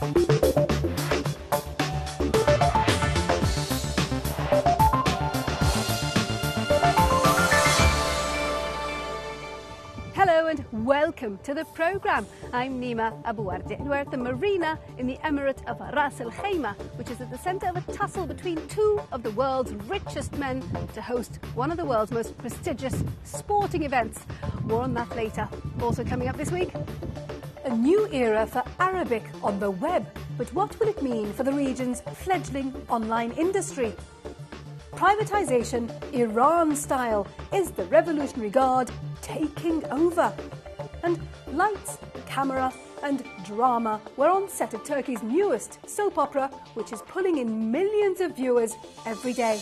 Hello and welcome to the programme. I'm Nima Abazari and we're at the marina in the Emirate of Ras Al Khaimah, which is at the centre of a tussle between two of the world's richest men to host one of the world's most prestigious sporting events. More on that later. Also coming up this week, a new era for Arabic on the web. But what will it mean for the region's fledgling online industry? Privatisation, Iran style, is the Revolutionary Guard taking over? And lights, camera, and drama were on set of Turkey's newest soap opera, which is pulling in millions of viewers every day.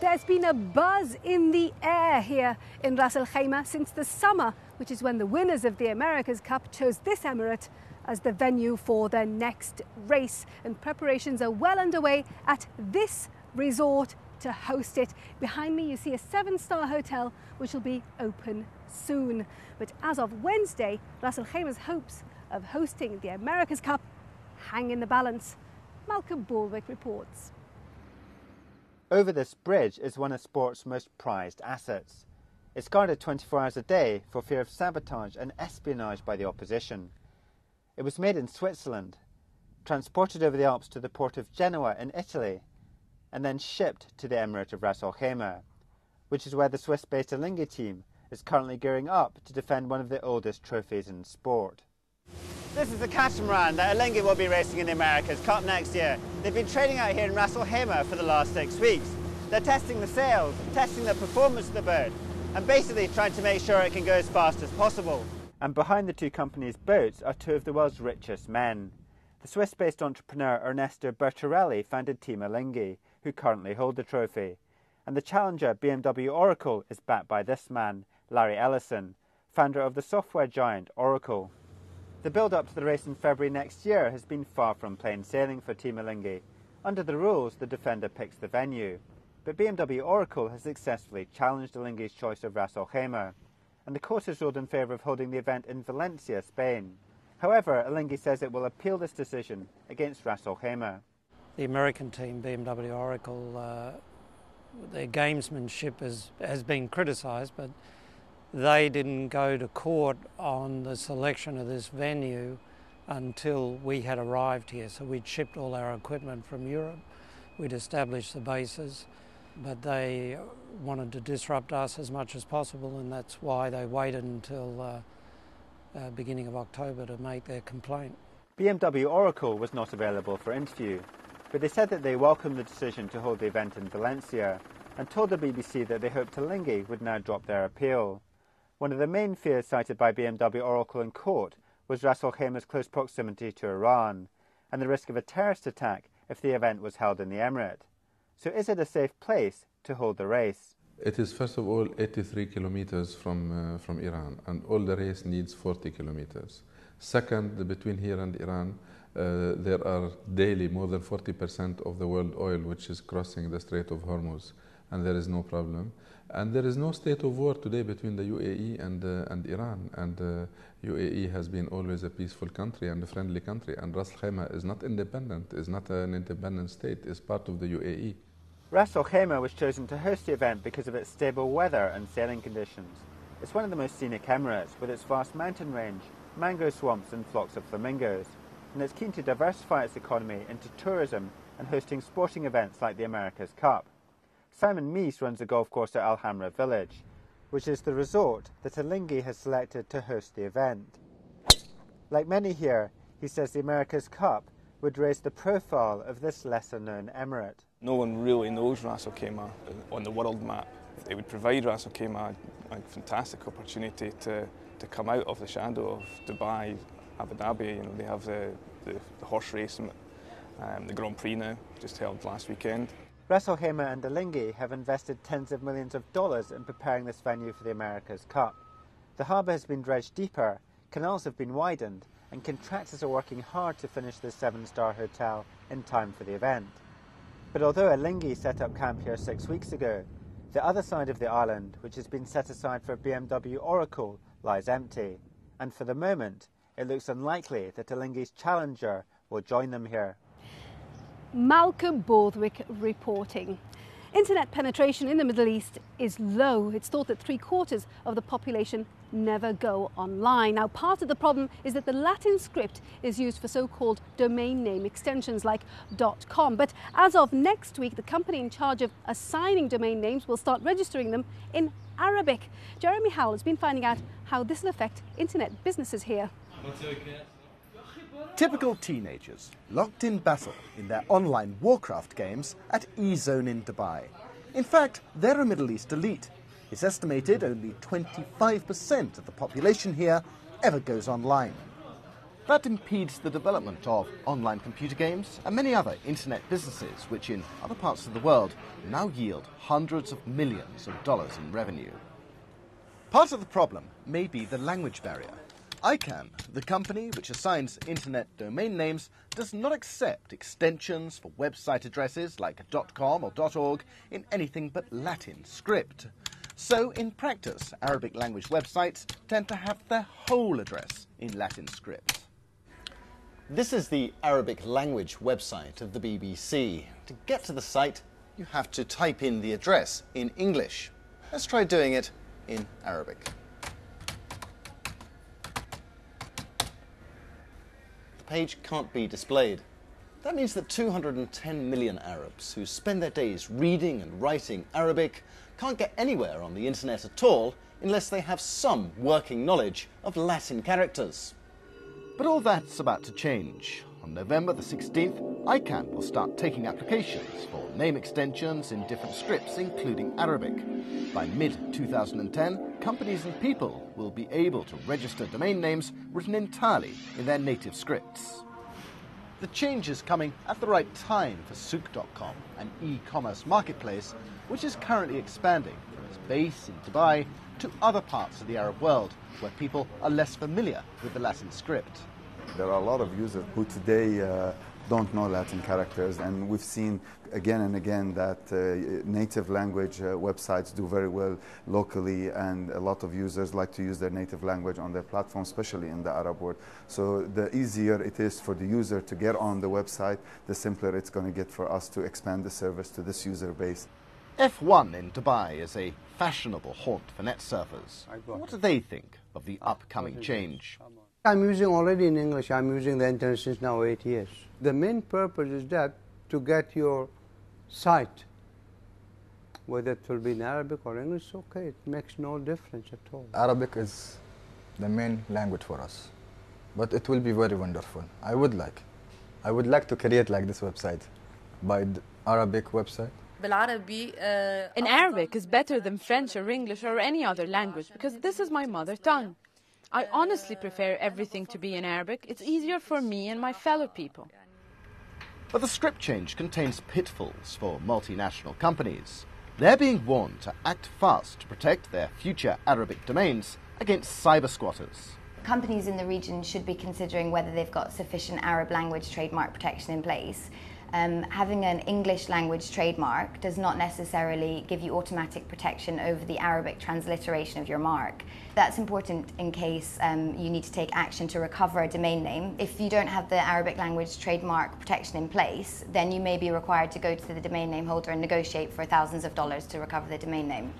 There's been a buzz in the air here in Ras Al Khaimah since the summer, which is when the winners of the America's Cup chose this emirate as the venue for their next race. And preparations are well underway at this resort to host it. Behind me, you see a seven star hotel which will be open soon. But as of Wednesday, Ras Al Khaimah's hopes of hosting the America's Cup hang in the balance. Malcolm Borthwick reports. Over this bridge is one of sport's most prized assets. It's guarded 24 hours a day for fear of sabotage and espionage by the opposition. It was made in Switzerland, transported over the Alps to the port of Genoa in Italy, and then shipped to the Emirate of Ras Al Khaimah, which is where the Swiss-based Alinghi team is currently gearing up to defend one of the oldest trophies in sport. This is the catamaran that Alinghi will be racing in the Americas Cup next year. They've been training out here in Ras Al Khaimah for the last six weeks. They're testing the sails, testing the performance of the bird, and basically trying to make sure it can go as fast as possible. And behind the two companies' boats are two of the world's richest men. The Swiss-based entrepreneur Ernesto Bertarelli founded Team Alinghi, who currently hold the trophy. And the challenger BMW Oracle is backed by this man, Larry Ellison, founder of the software giant Oracle. The build-up to the race in February next year has been far from plain sailing for Team Alinghi. Under the rules, the defender picks the venue. But BMW Oracle has successfully challenged Alinghi's choice of Ras and the court has ruled in favour of holding the event in Valencia, Spain. However, Alinghi says it will appeal this decision against Ras. The American team, BMW Oracle, uh, their gamesmanship has, has been criticised, but they didn't go to court on the selection of this venue until we had arrived here. So we'd shipped all our equipment from Europe, we'd established the bases, but they wanted to disrupt us as much as possible, and that's why they waited until uh, uh, beginning of October to make their complaint. BMW Oracle was not available for interview, but they said that they welcomed the decision to hold the event in Valencia and told the BBC that they hoped Alinghi would now drop their appeal. One of the main fears cited by BMW Oracle in court was Ras Al Khaimah's close proximity to Iran and the risk of a terrorist attack if the event was held in the Emirate. So is it a safe place to hold the race? It is first of all 83 kilometers from, uh, from Iran and all the race needs 40 kilometers. Second, between here and Iran, uh, there are daily more than 40% of the world oil which is crossing the Strait of Hormuz and there is no problem. And there is no state of war today between the UAE and, uh, and Iran. And uh, UAE has been always a peaceful country and a friendly country. And Ras Al Khaimah is not independent, is not an independent state, is part of the UAE. Ras Al Khaimah was chosen to host the event because of its stable weather and sailing conditions. It's one of the most scenic emirates with its vast mountain range, mango swamps and flocks of flamingos. And it's keen to diversify its economy into tourism and hosting sporting events like the America's Cup. Simon Meese runs a golf course at Al Hamra village, which is the resort that Alinghi has selected to host the event. Like many here, he says the America's Cup would raise the profile of this lesser known emirate. No one really knows Ras Al Khaimah on the world map. It would provide Ras Al Khaimah a fantastic opportunity to, to come out of the shadow of Dubai, Abu Dhabi. You know, they have the, the, the horse race, um, the Grand Prix now, just held last weekend. Khaimah and Alinghi have invested tens of millions of dollars in preparing this venue for the America's Cup. The harbour has been dredged deeper, canals have been widened, and contractors are working hard to finish the seven-star hotel in time for the event. But although Alinghi set up camp here six weeks ago, the other side of the island, which has been set aside for BMW Oracle, lies empty, and for the moment, it looks unlikely that Alinghi's challenger will join them here. Malcolm Borthwick reporting. Internet penetration in the Middle East is low. It's thought that three quarters of the population never go online. Now, part of the problem is that the Latin script is used for so called domain name extensions like .com. But as of next week, the company in charge of assigning domain names will start registering them in Arabic. Jeremy Howell has been finding out how this will affect internet businesses here. Typical teenagers, locked in battle in their online Warcraft games at E-Zone in Dubai. In fact, they're a Middle East elite. It's estimated only 25% of the population here ever goes online. That impedes the development of online computer games and many other internet businesses, which in other parts of the world now yield hundreds of millions of dollars in revenue. Part of the problem may be the language barrier. ICANN, the company which assigns internet domain names, does not accept extensions for website addresses like .com or .org in anything but Latin script. So, in practice, Arabic language websites tend to have their whole address in Latin script. This is the Arabic language website of the BBC. To get to the site, you have to type in the address in English. Let's try doing it in Arabic. Page can't be displayed. That means that 210 million Arabs who spend their days reading and writing Arabic can't get anywhere on the internet at all unless they have some working knowledge of Latin characters. But all that's about to change. On November the 16th, ICANN will start taking applications for name extensions in different scripts, including Arabic. By mid 2010, companies and people will be able to register domain names written entirely in their native scripts. The change is coming at the right time for Souq.com, an e commerce marketplace which is currently expanding from its base in Dubai to other parts of the Arab world where people are less familiar with the Latin script. There are a lot of users who today uh, don't know Latin characters, and we've seen again and again that uh, native language uh, websites do very well locally, and a lot of users like to use their native language on their platform, especially in the Arab world. So the easier it is for the user to get on the website, the simpler it's going to get for us to expand the service to this user base. F1 in Dubai is a fashionable haunt for net surfers. What do they think of the upcoming change? I'm using already in English. I'm using the internet since now eight years. The main purpose is that to get your site, whether it will be in Arabic or English, okay. It makes no difference at all. Arabic is the main language for us, but it will be very wonderful. I would like, I would like to create like this website, by the Arabic website. Uh, in Arabic is better than French or English or any other language because this is my mother tongue. I honestly prefer everything to be in Arabic. It's easier for me and my fellow people. But the script change contains pitfalls for multinational companies. They're being warned to act fast to protect their future Arabic domains against cyber squatters. Companies in the region should be considering whether they've got sufficient Arab language trademark protection in place um, having an English language trademark does not necessarily give you automatic protection over the Arabic transliteration of your mark. That's important in case um, you need to take action to recover a domain name. If you don't have the Arabic language trademark protection in place, then you may be required to go to the domain name holder and negotiate for thousands of dollars to recover the domain name.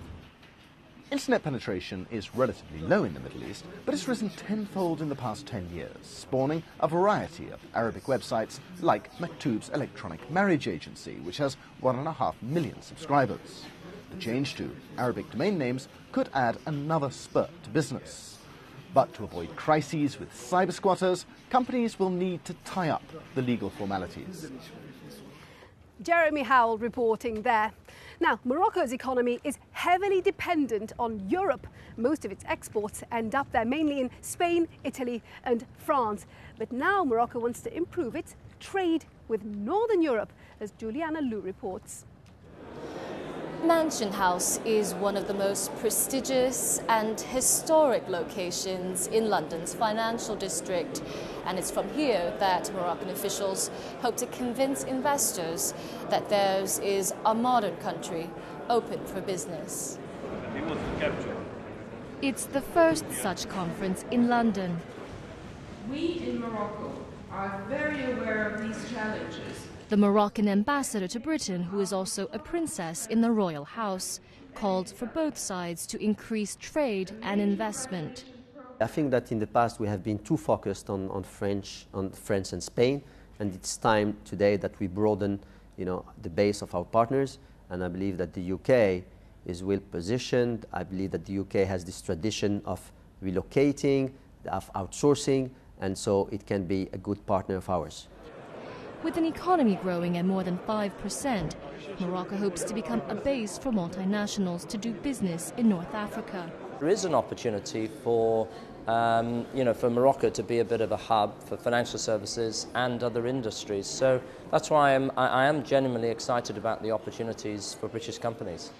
Internet penetration is relatively low in the Middle East, but it's risen tenfold in the past 10 years, spawning a variety of Arabic websites like Maktoob's electronic marriage agency, which has 1.5 million subscribers. The change to Arabic domain names could add another spurt to business. But to avoid crises with cyber squatters, companies will need to tie up the legal formalities. Jeremy Howell reporting there. Now, Morocco's economy is heavily dependent on Europe. Most of its exports end up there, mainly in Spain, Italy, and France. But now Morocco wants to improve its trade with Northern Europe, as Juliana Liu reports. Mansion House is one of the most prestigious and historic locations in London's financial district. And it's from here that Moroccan officials hope to convince investors that theirs is a modern country open for business. It's the first such conference in London. We in Morocco are very aware of these challenges. The Moroccan ambassador to Britain, who is also a princess in the royal house, called for both sides to increase trade and investment. I think that in the past we have been too focused on, on French, on France and Spain, and it's time today that we broaden, you know, the base of our partners. And I believe that the UK is well positioned. I believe that the UK has this tradition of relocating, of outsourcing, and so it can be a good partner of ours. With an economy growing at more than 5%, Morocco hopes to become a base for multinationals to do business in North Africa. There is an opportunity for um, you know, for Morocco to be a bit of a hub for financial services and other industries. So that's why I'm, I am genuinely excited about the opportunities for British companies.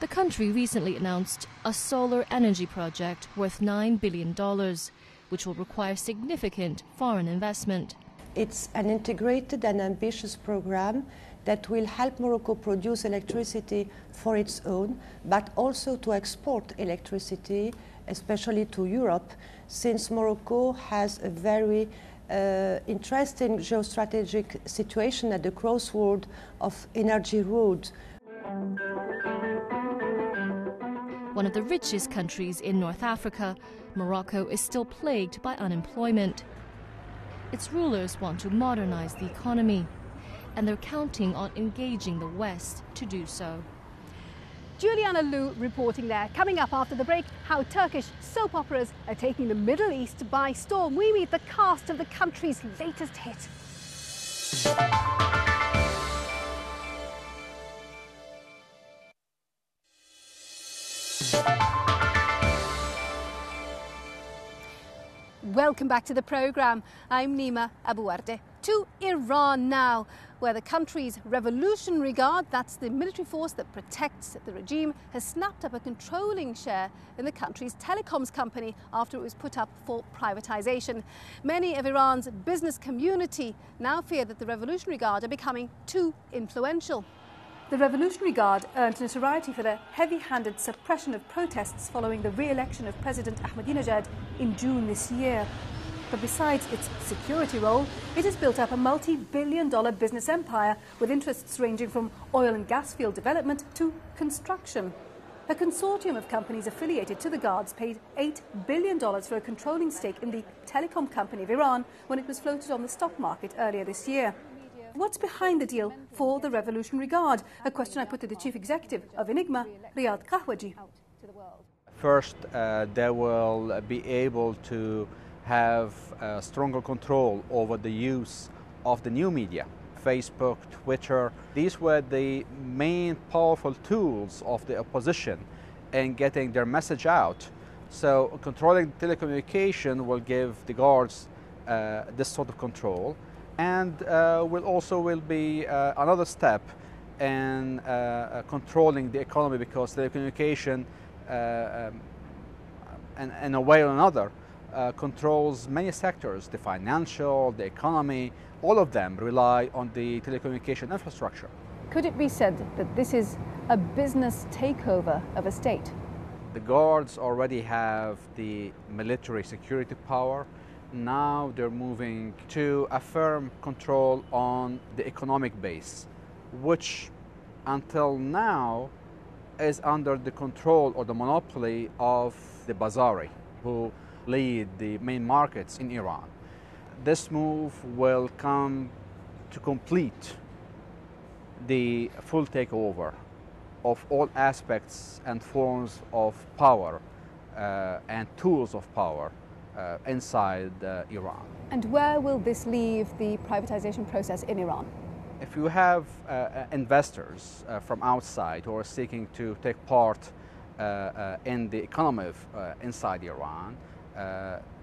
The country recently announced a solar energy project worth $9 billion, which will require significant foreign investment. It's an integrated and ambitious program that will help Morocco produce electricity for its own, but also to export electricity, especially to Europe, since Morocco has a very uh, interesting geostrategic situation at the crossroad of energy routes. One of the richest countries in North Africa, Morocco is still plagued by unemployment. Its rulers want to modernize the economy, and they're counting on engaging the West to do so. Juliana Liu reporting there. Coming up after the break, how Turkish soap operas are taking the Middle East by storm. We meet the cast of the country's latest hit. Welcome back to the programme. I'm Nima Abazari. To Iran now, where the country's Revolutionary Guard, that's the military force that protects the regime, has snapped up a controlling share in the country's telecoms company after it was put up for privatisation. Many of Iran's business community now fear that the Revolutionary Guard are becoming too influential. The Revolutionary Guard earned notoriety for their heavy handed suppression of protests following the re election of President Ahmadinejad in June this year. But besides its security role, it has built up a multi billion dollar business empire with interests ranging from oil and gas field development to construction. A consortium of companies affiliated to the Guards paid $8 billion for a controlling stake in the telecom company of Iran when it was floated on the stock market earlier this year. What's behind the deal for the Revolutionary Guard? A question I put to the chief executive of INEGMA, Riyad Kahwaji. First, uh, they will be able to have uh, stronger control over the use of the new media. Facebook, Twitter, these were the main powerful tools of the opposition in getting their message out. So controlling telecommunication will give the guards uh, this sort of control and uh, will also will be uh, another step in uh, controlling the economy because telecommunication um, in, in, a way or another Uh, controls many sectors the financial the economy all of them rely on the telecommunication infrastructure. Could it be said that this is a business takeover of a state? The guards already have the military security power. Now they're moving to a firm control on the economic base, which until now is under the control or the monopoly of the Bazari, who lead the main markets in Iran. This move will come to complete the full takeover of all aspects and forms of power uh, and tools of power uh, inside uh, Iran. And where will this leave the privatization process in Iran? If you have uh, investors from outside who are seeking to take part in the economy of, inside Iran,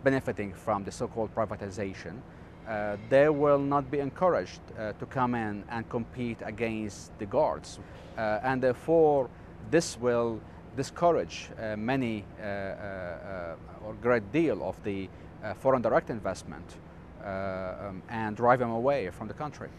benefiting from the so-called privatization, uh, they will not be encouraged uh, to come in and compete against the guards. Uh, and therefore, this will discourage many or great deal of the uh, foreign direct investment uh, um, and drive them away from the country.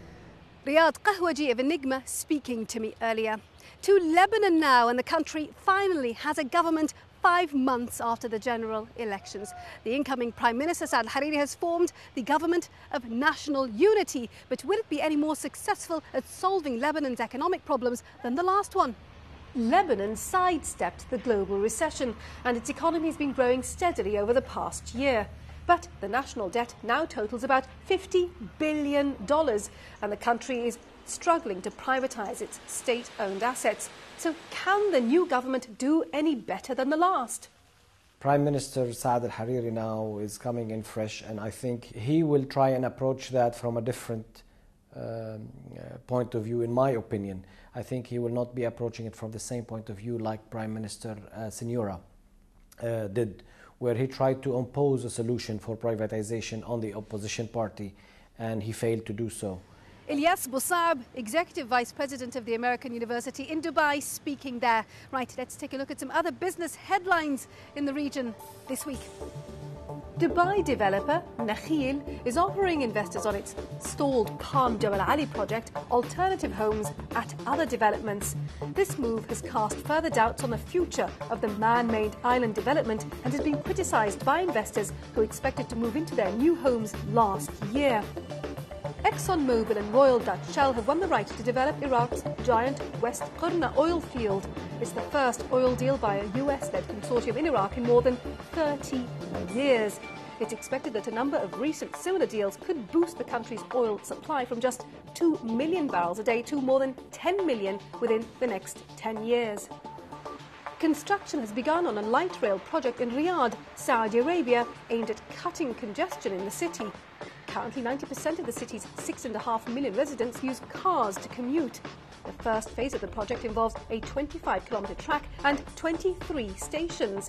Riyad Kahwaji of INEGMA speaking to me earlier. To Lebanon now, and the country finally has a government five months after the general elections. The incoming Prime Minister Saad Hariri has formed the government of national unity. But will it be any more successful at solving Lebanon's economic problems than the last one? Lebanon sidestepped the global recession and its economy has been growing steadily over the past year. But the national debt now totals about $50 billion, and the country is struggling to privatise its state owned assets. So, can the new government do any better than the last? Prime Minister Saad al Hariri now is coming in fresh, and I think he will try and approach that from a different um, uh, point of view, in my opinion. I think he will not be approaching it from the same point of view like Prime Minister uh, Siniora uh, did, where he tried to impose a solution for privatization on the opposition party, and he failed to do so. Elias Bou Saab, Executive Vice President of the American University in Dubai, speaking there. Right, let's take a look at some other business headlines in the region this week. Dubai developer Nakheel is offering investors on its stalled Palm Jebel Ali project alternative homes at other developments. This move has cast further doubts on the future of the man-made island development and has been criticised by investors who expected to move into their new homes last year. ExxonMobil and Royal Dutch Shell have won the right to develop Iraq's giant West Qurna oil field. It's the first oil deal by a US-led consortium in Iraq in more than 30 years. It's expected that a number of recent similar deals could boost the country's oil supply from just 2 million barrels a day to more than 10 million within the next 10 years. Construction has begun on a light rail project in Riyadh, Saudi Arabia, aimed at cutting congestion in the city. Currently, 90% of the city's 6.5 million residents use cars to commute. The first phase of the project involves a 25 kilometre track and 23 stations.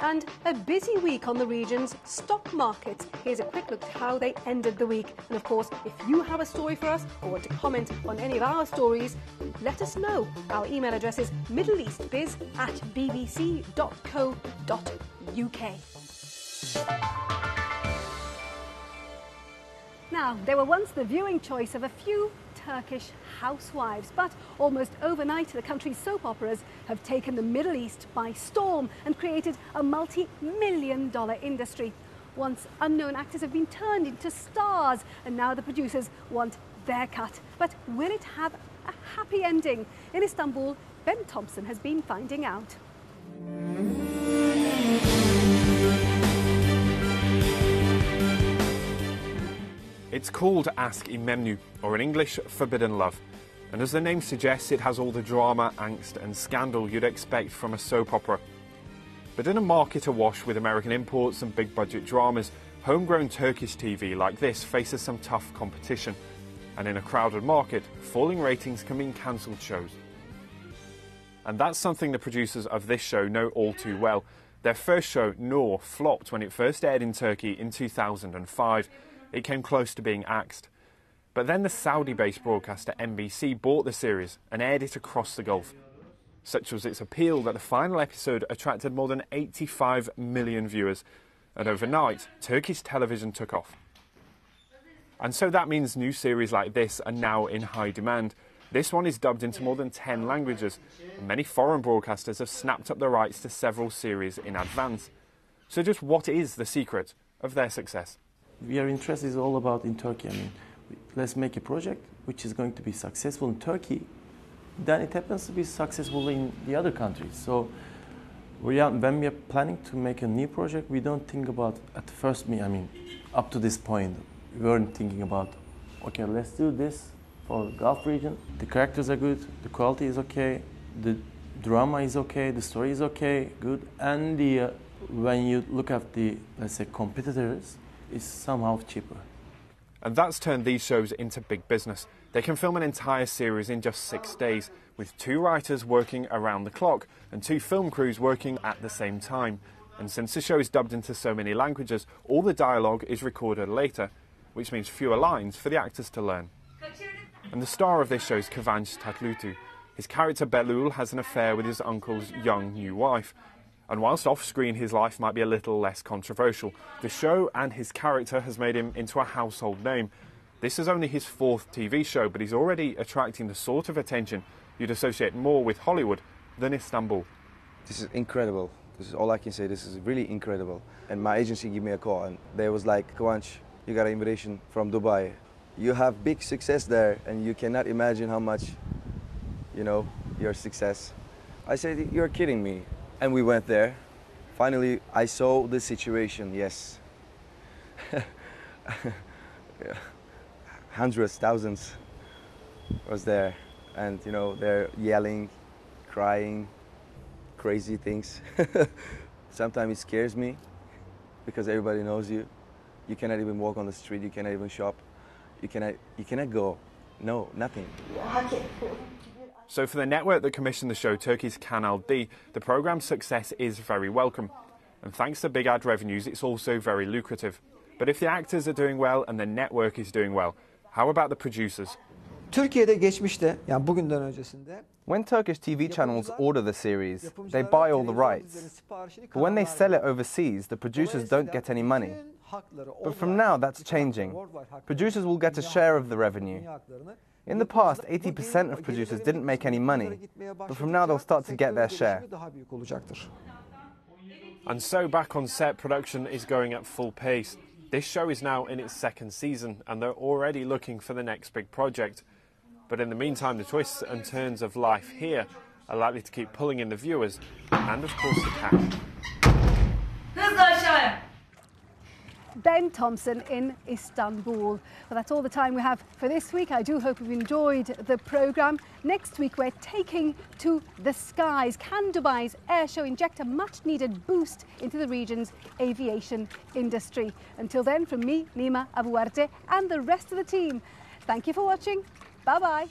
And a busy week on the region's stock markets. Here's a quick look at how they ended the week. And of course, if you have a story for us or want to comment on any of our stories, let us know. Our email address is middleeastbiz at bbc.co.uk. Now, they were once the viewing choice of a few Turkish housewives, but almost overnight, the country's soap operas have taken the Middle East by storm and created a multi million dollar industry. Once unknown actors have been turned into stars, and now the producers want their cut. But will it have a happy ending? In Istanbul, Ben Thompson has been finding out. It's called Ask Memnu, or in English, Forbidden Love. And as the name suggests, it has all the drama, angst, and scandal you'd expect from a soap opera. But in a market awash with American imports and big budget dramas, homegrown Turkish TV like this faces some tough competition. And in a crowded market, falling ratings can mean cancelled shows. And that's something the producers of this show know all too well. Their first show, Noor, flopped when it first aired in Turkey in 2005 it came close to being axed. But then the Saudi based broadcaster MBC bought the series and aired it across the Gulf. Such was its appeal that the final episode attracted more than 85 million viewers, and overnight, Turkish television took off. And so that means new series like this are now in high demand. This one is dubbed into more than 10 languages, and many foreign broadcasters have snapped up the rights to several series in advance. So, just what is the secret of their success? We are interested is all about in Turkey. I mean, let's make a project which is going to be successful in Turkey, then it happens to be successful in the other countries. So we are, when we are planning to make a new project, we don't think about at first. Me, I mean, up to this point, we weren't thinking about, okay, let's do this for Gulf region. The characters are good, the quality is okay, the drama is okay, the story is okay, good, and the uh, when you look at the let's say competitors, is somehow cheaper. And that's turned these shows into big business. They can film an entire series in just six days, with two writers working around the clock and two film crews working at the same time. And since the show is dubbed into so many languages, all the dialogue is recorded later, which means fewer lines for the actors to learn. And the star of this show is Kıvanç Tatlıtuğ. His character Behlül has an affair with his uncle's young new wife, and whilst off screen his life might be a little less controversial, the show and his character has made him into a household name. This is only his fourth TV show, but he's already attracting the sort of attention you'd associate more with Hollywood than Istanbul. This is incredible. This is all I can say. This is really incredible. And my agency gave me a call and they was like, Kıvanç, you got an invitation from Dubai. You have big success there and you cannot imagine how much, you know, your success. I said, you're kidding me. And we went there. Finally, I saw the situation, yes. Yeah. Hundreds, thousands was there. And, you know, they're yelling, crying, crazy things. Sometimes it scares me because everybody knows you. You cannot even walk on the street, you cannot even shop, you cannot, you cannot go. No, nothing. So, for the network that commissioned the show, Turkey's Kanal D, the programme's success is very welcome. And thanks to big ad revenues, it's also very lucrative. But if the actors are doing well and the network is doing well, how about the producers? Türkiye'de geçmişte yani bugünden öncesinde When Turkish TV channels order the series, they buy all the rights. But when they sell it overseas, the producers don't get any money. But from now, that's changing. Producers will get a share of the revenue. In the past, 80% of producers didn't make any money, but from now they'll start to get their share. And so, back on set, production is going at full pace. This show is now in its second season, and they're already looking for the next big project. But in the meantime, the twists and turns of life here are likely to keep pulling in the viewers and, of course, the cash. Ben Thompson in Istanbul. Well, that's all the time we have for this week. I do hope you've enjoyed the programme. Next week, we're taking to the skies. Can Dubai's air show inject a much needed boost into the region's aviation industry? Until then, from me, Nima Abazari, and the rest of the team, thank you for watching. Bye bye.